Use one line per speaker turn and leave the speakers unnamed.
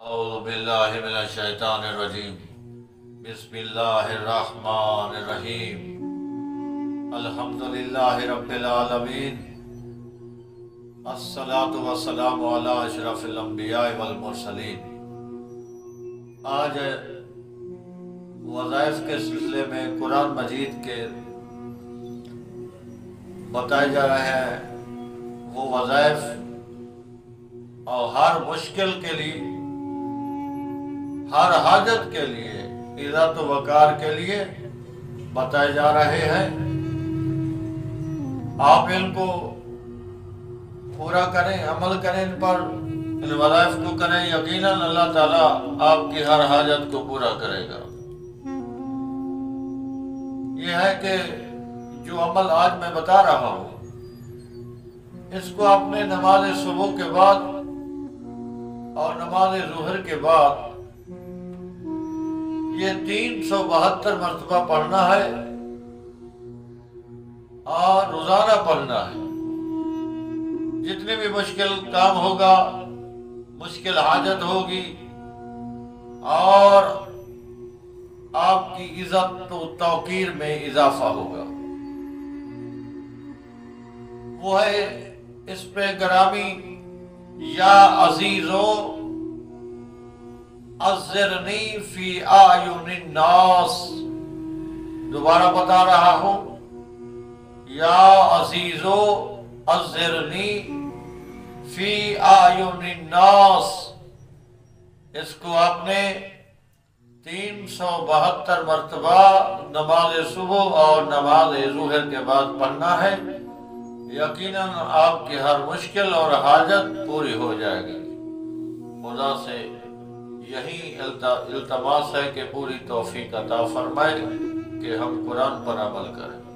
أعوذ بالله من الشيطان الرجيم بسم الله الرحمن الرحيم الحمد لله رب العالمين الصلاة والسلام على أشرف الأنبياء والمرسلين آج وظائف کے سلسلے میں قرآن مجید کے بتائے جا رہے ہیں وہ وظائف اور ہر مشکل کے لیے ہر حاجت کے لیے، عزت و وقار کے لیے بتائے جا رہے ہیں۔ آپ ان کو پورا کریں، عمل کریں، ان پر ان وظائف کو کریں، یقیناً اللہ تعالیٰ آپ کی ہر حاجت کو پورا کرے گا۔ یہ ہے کہ جو عمل آج میں بتا رہا ہوں، اس کو اپنے نماز صبح کے بعد اور نماز ظہر کے بعد یہ تین سو بہتر مرتبہ پڑھنا ہے اور روزانہ پڑھنا ہے۔ جتنے بھی مشکل کام ہوگا، مشکل حاجت ہوگی، اور آپ کی عزت و توقیر میں اضافہ ہوگا۔ وہ ہے اس پہ گرامی یا عزیزو ازرنی فی آیون الناس۔ دوبارہ بتا رہا ہوں۔ یا عزیزو ازرنی فی آیون الناس۔ اس کو آپ نے تین سو بہتر مرتبہ نماز صبح اور نماز ظہر کے بعد پڑھنا ہے۔ یقیناً آپ کی ہر مشکل اور حاجت پوری ہو جائے گی۔ خدا سے یہی التماس ہے کہ پوری توفیق عطا فرمائے کہ ہم قرآن پر عمل کریں۔